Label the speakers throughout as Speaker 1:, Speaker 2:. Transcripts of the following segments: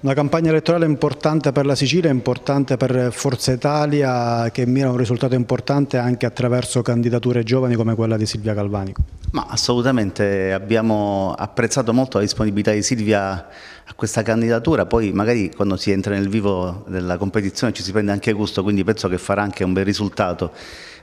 Speaker 1: Una campagna elettorale importante per la Sicilia, importante per Forza Italia che mira un risultato importante anche attraverso candidature giovani come quella di Silvia Calvanico.
Speaker 2: Ma assolutamente abbiamo apprezzato molto la disponibilità di Silvia a questa candidatura, poi magari quando si entra nel vivo della competizione ci si prende anche gusto, quindi penso che farà anche un bel risultato.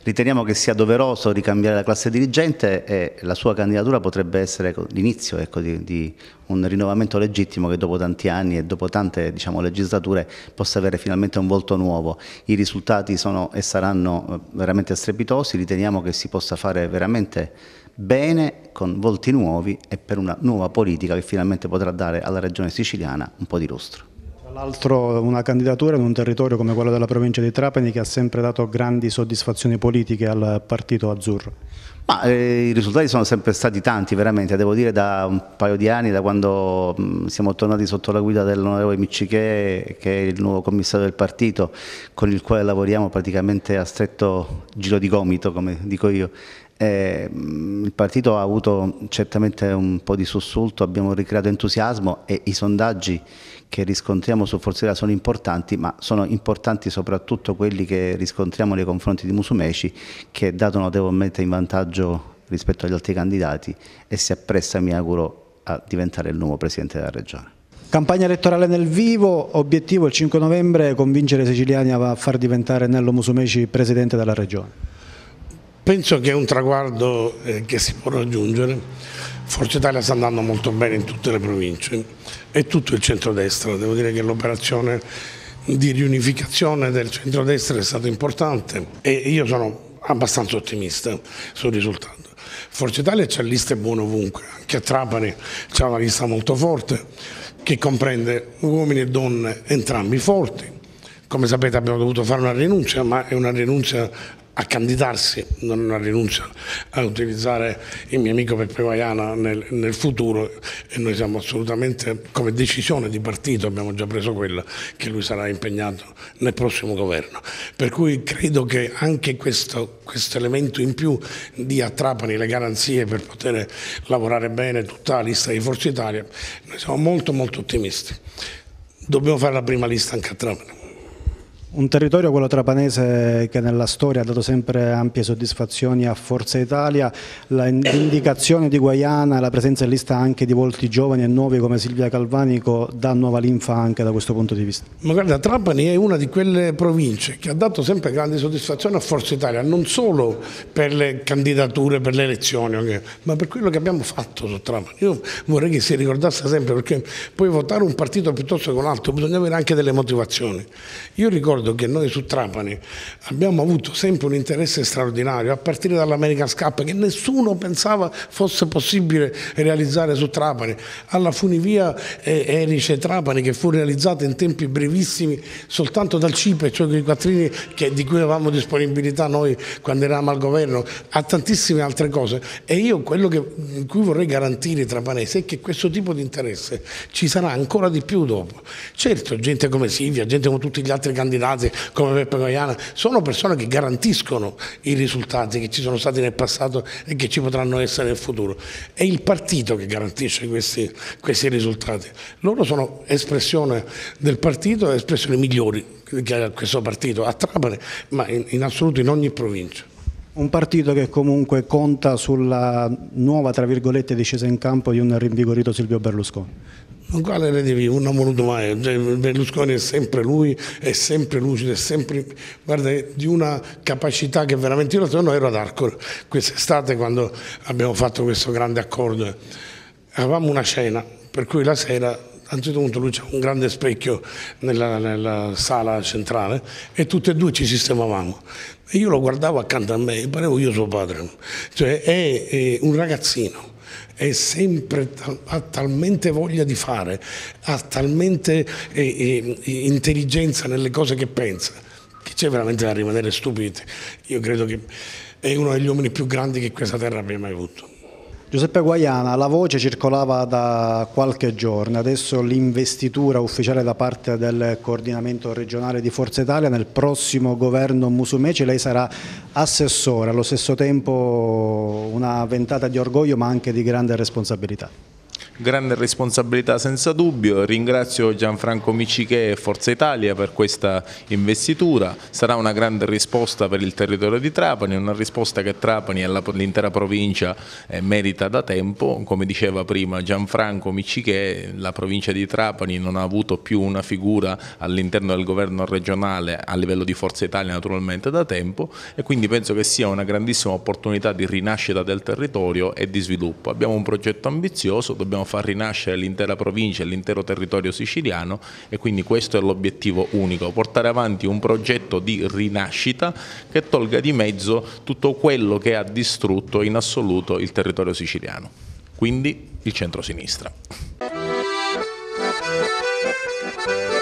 Speaker 2: Riteniamo che sia doveroso ricambiare la classe dirigente e la sua candidatura potrebbe essere l'inizio ecco, di, di, un rinnovamento legittimo che dopo tanti anni e dopo tante diciamo, legislature possa avere finalmente un volto nuovo. I risultati sono e saranno eh, veramente strepitosi, riteniamo che si possa fare veramente bene, con volti nuovi e per una nuova politica che finalmente potrà dare alla regione siciliana un po' di lustro.
Speaker 1: L'altro una candidatura in un territorio come quello della provincia di Trapani che ha sempre dato grandi soddisfazioni politiche al partito azzurro.
Speaker 2: Ma, eh, I risultati sono sempre stati tanti, veramente, devo dire da un paio di anni, da quando mh, siamo tornati sotto la guida dell'onorevole Miccichè, che è il nuovo commissario del partito, con il quale lavoriamo praticamente a stretto giro di gomito, come dico io, eh, il partito ha avuto certamente un po' di sussulto, abbiamo ricreato entusiasmo e i sondaggi che riscontriamo su Forza Italia sono importanti, ma sono importanti soprattutto quelli che riscontriamo nei confronti di Musumeci che è dato notevolmente in vantaggio rispetto agli altri candidati e si appressa, mi auguro, a diventare il nuovo Presidente della Regione.
Speaker 1: Campagna elettorale nel vivo, obiettivo il 5 novembre convincere i siciliani a far diventare Nello Musumeci Presidente della Regione.
Speaker 3: Penso che è un traguardo eh, che si può raggiungere. Forza Italia sta andando molto bene in tutte le province e tutto il centrodestra. Devo dire che l'operazione di riunificazione del centrodestra è stata importante e io sono abbastanza ottimista sul risultato. Forza Italia c'è liste buone ovunque, anche a Trapani c'è una lista molto forte che comprende uomini e donne entrambi forti. Come sapete abbiamo dovuto fare una rinuncia, ma è una rinuncia a candidarsi, non una rinuncia a utilizzare il mio amico Peppe Guaiana nel, nel, futuro e noi siamo assolutamente come decisione di partito, abbiamo già preso quella che lui sarà impegnato nel prossimo governo. Per cui credo che anche questo, questo elemento in più dia a Trapani le garanzie per poter lavorare bene tutta la lista di Forza Italia, noi siamo molto molto ottimisti. Dobbiamo fare la prima lista anche a Trapani.
Speaker 1: Un territorio, quello trapanese, che nella storia ha dato sempre ampie soddisfazioni a Forza Italia, l'indicazione di Guaiana, la presenza in lista anche di volti giovani e nuovi come Silvia Calvanico dà nuova linfa anche da questo punto di vista.
Speaker 3: Ma guarda, Trapani è una di quelle province che ha dato sempre grandi soddisfazioni a Forza Italia, non solo per le candidature, per le elezioni, ma per quello che abbiamo fatto su Trapani. Io vorrei che si ricordasse sempre perché poi votare un partito piuttosto che un altro bisogna avere anche delle motivazioni. Io ricordo ricordo che noi su Trapani abbiamo avuto sempre un interesse straordinario, a partire dall'American Scap, che nessuno pensava fosse possibile realizzare su Trapani, alla funivia eh, Erice Trapani che fu realizzata in tempi brevissimi soltanto dal CIPE, cioè quei quattrini di cui avevamo disponibilità noi quando eravamo al governo, a tantissime altre cose. E io quello che, cui vorrei garantire i trapanesi è che questo tipo di interesse ci sarà ancora di più dopo. Certo, gente come Silvia, gente come tutti gli altri candidati, Tommasi, come Peppe Goiana, sono persone che garantiscono i risultati che ci sono stati nel passato e che ci potranno essere nel futuro. È il partito che garantisce questi, questi risultati. Loro sono espressione del partito espressioni migliori che ha questo partito a Trapani, ma in, in assoluto in ogni provincia.
Speaker 1: Un partito che comunque conta sulla nuova, tra virgolette, discesa in campo di un rinvigorito Silvio Berlusconi.
Speaker 3: Non quale Redivi, non ha voluto mai, cioè, Berlusconi è sempre lui, è sempre lucido, è sempre, guarda, di una capacità che veramente, io giorno ero ad Arcor, quest'estate quando abbiamo fatto questo grande accordo, avevamo una cena, per cui la sera a un certo lui c'è un grande specchio nella, nella, sala centrale e tutti e due ci sistemavamo. E io lo guardavo accanto a me parevo io suo padre. Cioè è, è un ragazzino è sempre, ha talmente voglia di fare, ha talmente eh, eh, intelligenza nelle cose che pensa, che c'è veramente da rimanere stupiti. Io credo che è uno degli uomini più grandi che questa terra abbia mai avuto.
Speaker 1: Giuseppe Guaiana, la voce circolava da qualche giorno, adesso l'investitura ufficiale da parte del coordinamento regionale di Forza Italia nel prossimo governo Musumeci, lei sarà assessore, allo stesso tempo una ventata di orgoglio ma anche di grande responsabilità.
Speaker 4: Grande responsabilità senza dubbio, ringrazio Gianfranco Micciche e Forza Italia per questa investitura, sarà una grande risposta per il territorio di Trapani, una risposta che Trapani e l'intera provincia eh, merita da tempo, come diceva prima Gianfranco Micciche, la provincia di Trapani non ha avuto più una figura all'interno del governo regionale a livello di Forza Italia naturalmente da tempo. E quindi penso che sia una grandissima opportunità di rinascita del territorio e di sviluppo. Abbiamo un progetto ambizioso, dobbiamo far rinascere l'intera provincia e l'intero territorio siciliano e quindi questo è l'obiettivo unico, portare avanti un progetto di rinascita che tolga di mezzo tutto quello che ha distrutto in assoluto il territorio siciliano, quindi il centro-sinistra. Thank